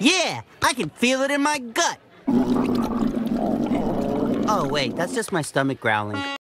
Yeah, I can feel it in my gut. Oh, wait, that's just my stomach growling.